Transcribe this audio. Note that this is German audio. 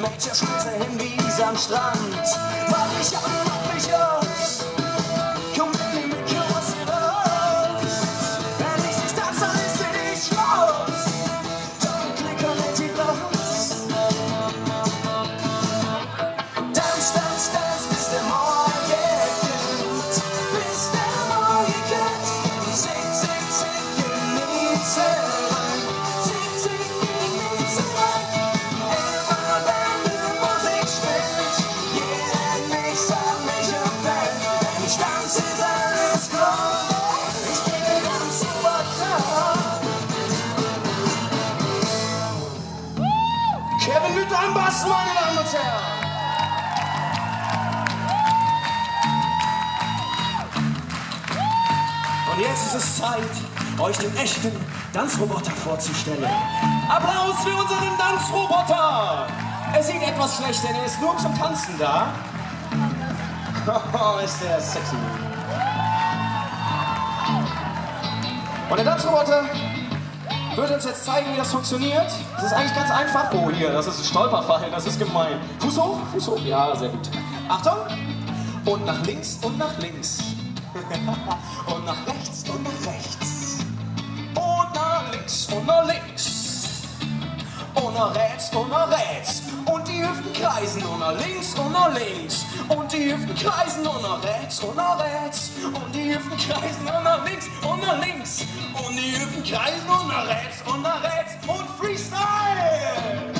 Mädchen schwitze hin wie Sandstrand. Mach mich an, mach mich aus. Bass, meine Damen und Herren. Und jetzt ist es Zeit, euch den echten Tanzroboter vorzustellen. Applaus für unseren Tanzroboter! Er sieht etwas schlecht, denn er ist nur zum Tanzen da. Oh, ist der sexy. Und der Tanzroboter wird uns jetzt zeigen, wie das funktioniert. Das ist eigentlich ganz einfach. Oh, hier, das ist ein Stolperfall, das ist gemein. Fuß hoch, Fuß hoch. Ja, sehr gut. Achtung! Und nach links und nach links. und nach rechts und nach rechts. Und nach links und nach links. Und nach rechts und nach rechts. Und die Hüften kreisen und nach links und nach links. Und die Hüften kreisen und nach rechts und nach rechts. Und die Hüften kreisen und nach links und nach links. Und die Hüften kreisen und nach rechts und nach rechts. Und Freestyle!